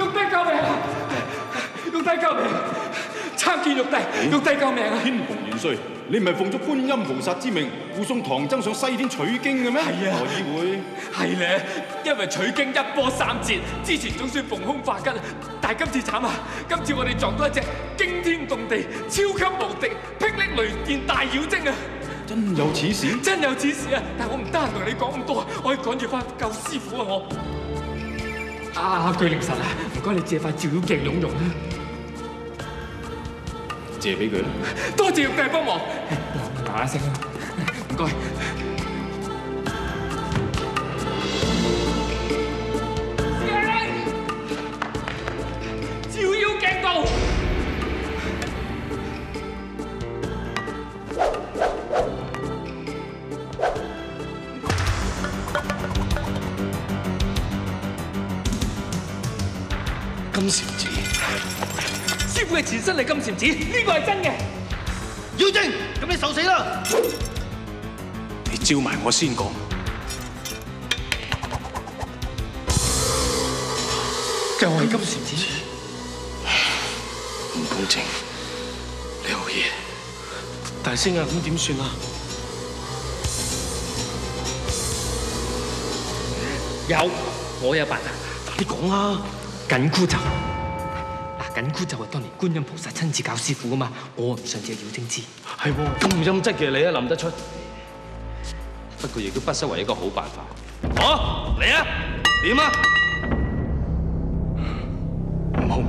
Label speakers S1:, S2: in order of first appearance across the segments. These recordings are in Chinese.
S1: 玉帝救命啊！玉帝救命！參見玉帝，玉帝救命啊！
S2: 天蓬元帥，你唔係奉咗觀音菩薩之命護送唐僧上西天取經嘅咩？
S1: 係啊
S2: 何以會？
S1: 係咧，因為取經一波三折，之前總算逢凶化吉，但係今次慘啊！今次我哋撞到一隻驚天動地、超級無敵、霹靂雷電大妖精啊！
S2: 真有此事？
S1: 真有此事啊！但係我唔得閒同你講咁多，我要趕住翻救師傅啊！我啊，巨靈神啊，唔該你借塊照妖鏡用用啊！
S2: 借俾佢啦。
S1: 多謝玉帝幫忙，嗱嗱聲啊！唔該。師傅嘅前身係金禪寺，呢個係真嘅。
S3: 妖精，咁你受死啦！你招埋我先講，
S1: 就係金禪寺。
S3: 唔公正，你好嘢，大師啊，咁點算啊？
S1: 有，我有辦法。
S3: 你講啊！
S1: 緊箍咒。嗱，緊箍咒係當年觀音菩薩親自教師傅噶嘛，我唔想借妖精知。
S3: 係喎，咁陰質嘅你啊，諗得出。不過亦都不失為一個好辦法。哦，嚟啊！點啊？悟空，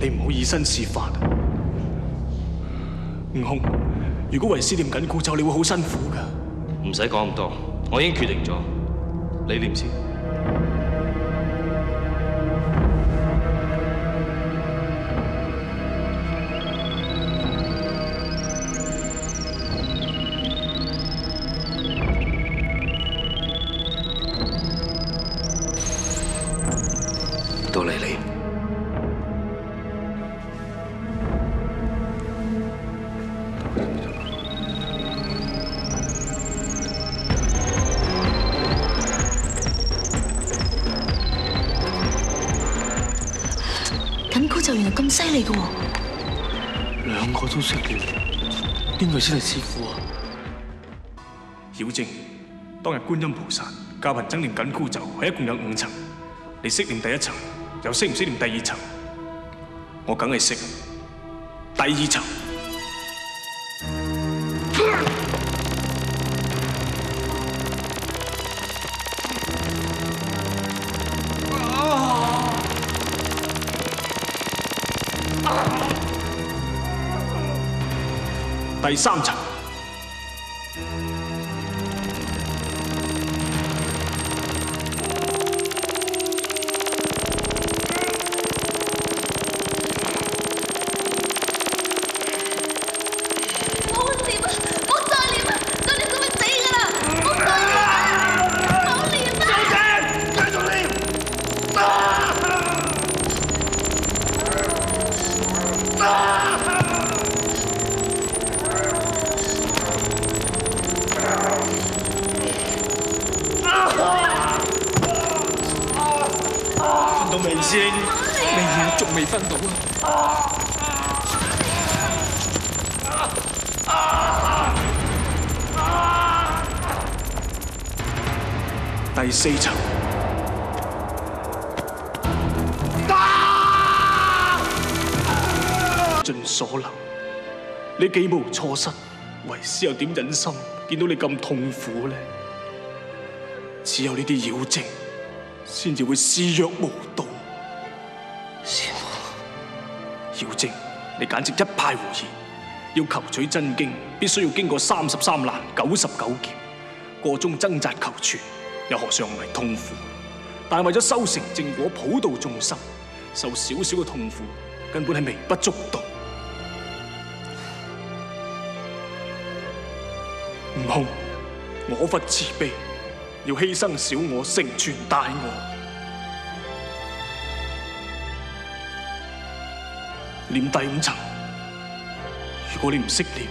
S3: 你唔好以身試法啊！悟空，如果為師念緊箍咒，你會好辛苦噶。唔使講咁多，我已經決定咗。你念先。
S4: 緊箍咒原來咁犀利嘅喎，
S3: 兩個都識嘅，邊個先係師傅啊？妖精，當日觀音菩薩教人僧念緊箍咒，係一共有五層。你識念第一層，又識唔識念第二層？我梗係識。第二層，第三層。未，
S1: 仲未分到啊！
S3: 第四层，尽所能，你既无错失，为师又点忍心见到你咁痛苦呢？只有呢啲妖精，先至會視若无睹。傅，妖精，你簡直一派胡言！要求取真經，必須要經過三十三難、九十九劫，个中掙扎求存，又何尝唔系痛苦？但係為咗修成正果、普度眾生，受少少嘅痛苦，根本係微不足道。悟空，我佛慈悲，要犧牲小我，成全大我。念第五层，如果你唔识念，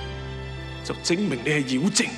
S3: 就证明你系妖精。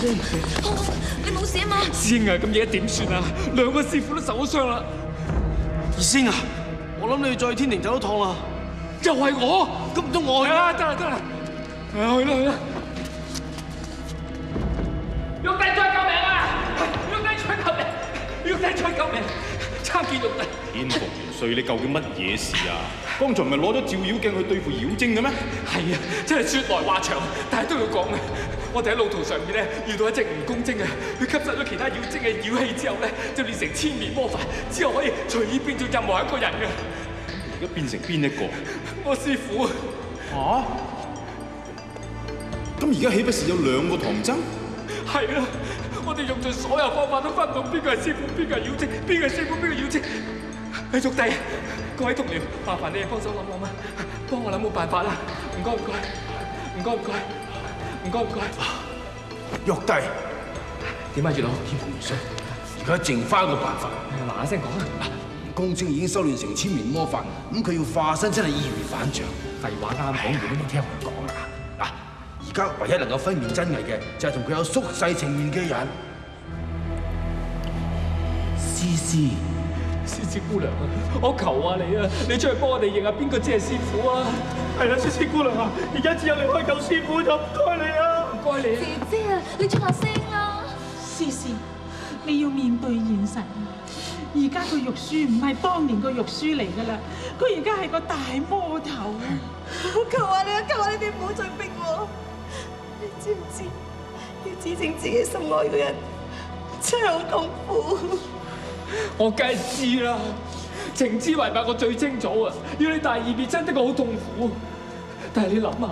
S4: 你冇事啊嘛？
S1: 師兄啊，咁夜點算啊？兩個師傅都受咗傷啦，
S3: 二仙啊，我諗你要再去天庭走一趟啦。
S1: 又係我。
S3: 咁唔通我去
S1: 係啊，得啦得啦，去啦去啦。玉帝再救命啊！玉帝再救命！玉帝再救命！
S2: 天蓬元帅，你究竟乜嘢事啊？剛才唔係攞咗照妖鏡去對付妖精嘅咩？
S1: 係啊，真係説來話長，但係都要講嘅。我哋喺路途上面咧遇到一隻蜈蚣精啊，佢吸收咗其他妖精嘅妖氣之後咧，就变成千面魔法，之後可以隨意變做任何一個人嘅。
S2: 而家變成邊一個？
S1: 我師傅啊，
S2: 嚇！咁而家豈不是有兩個唐僧？
S1: 係啊，我哋用盡所有方法都分唔到邊個係師傅，邊個係妖精，邊個係師傅，邊個妖精。誒，玉帝，各位同僚，麻煩你哋幫手諗諗啊，幫我諗冇辦法啦。唔該唔該，唔該唔該，唔該唔該。
S5: 玉帝，
S1: 點啊，月老？
S5: 天蓬元帥，而家剩翻一個辦法。
S1: 嗱嗱聲講啊！
S5: 公精已經修煉成千面魔法，咁佢要化身真係易如反掌。
S1: 廢話啱講，你都冇聽我講啦！
S5: 嗱，而家唯一能夠分辨真偽嘅，就係同佢有宿世情緣嘅人。思思，
S1: 思思姑娘啊，我求下你啊，你出去帮我哋认下边个先係師傅啊！
S3: 係啦，思思姑娘啊，而家只有你可以救師傅，就唔該你啊！
S1: 唔該你啊！
S4: 姐姐啊，你出下聲啦！
S6: 思思，你要面對現實。而家個玉書唔係當年個玉書嚟噶啦，佢而家係個大魔頭啊！
S7: 我求下你啊，求下你哋唔好再逼我！你知唔知要指證自己心愛嘅人真係好痛苦？
S1: 我梗係知啦，情之為白，我最清楚啊！要你大義滅親的確好痛苦，但係你諗下，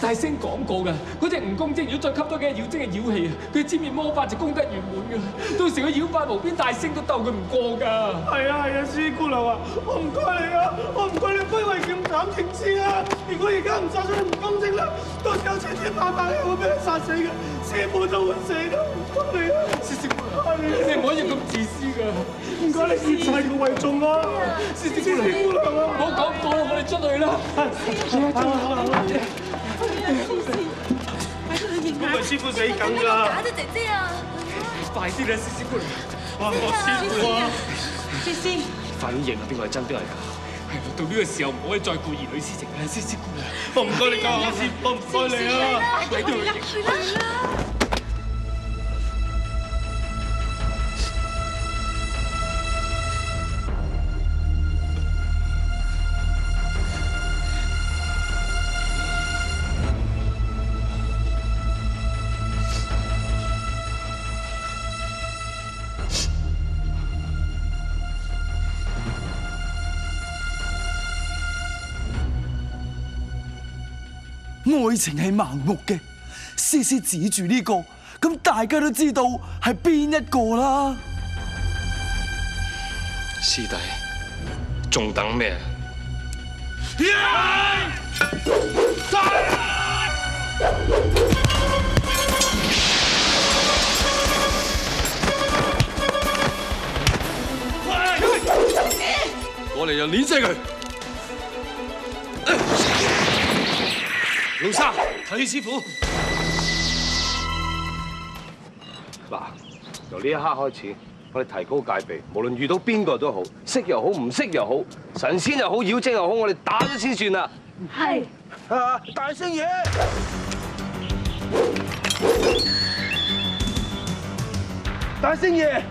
S1: 大聲講過㗎，嗰隻蜈蚣精如果再吸多幾隻妖精嘅妖氣啊，佢千面魔法就功德圓滿㗎，到時佢妖法無邊，大聲都鬥佢唔過㗎。
S3: 係啊係啊，师姑娘啊，我唔该你啊，我唔该你不為劍斬情知啊！如果而家唔殺咗你唔公正啦，到時候千千萬萬人會俾你殺死嘅，師傅就會死啦！唔該你啊，
S1: 思思姑娘，你唔可以咁自私㗎。
S3: 唔該你以齊佢為重啊！
S1: 思思姑娘，
S3: 姑娘啊！
S1: 唔好講咁多啦，我哋出去啦。
S6: 思思，快啲去認下。
S3: 師傅死梗
S4: 假
S3: 㗎！
S4: 啫，姐姐啊！
S1: 快啲啦，思思姑娘。
S3: 哇！我師傅啊！
S6: 思思，
S3: 快啲認啊！邊個係真，邊個係假？
S1: 係啦，到呢個時候唔可以再顧兒女私情啦，思思姑娘。
S3: 我唔該你教我先，我，唔該你啊！
S1: 喺度
S8: 愛情係盲目嘅，思思指住呢個，咁大家都知道係邊一個啦。
S9: 師弟，仲等咩？
S3: 我嚟就碾死佢！
S5: 老生，睇師傅。嗱，由呢一刻開始，我哋提高戒備，無論遇到邊個都好，識又好，唔識又好，神仙又好，妖精又好，我哋打咗先算啦。
S7: 係
S5: 啊！大聲嘢！大聲嘢！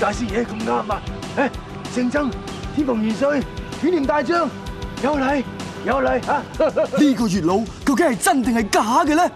S5: 大师爷咁啱啊！誒，聖僧、天蓬元帥、犬年大将，有礼有礼啊！
S8: 呢个月老究竟系真定系假嘅咧？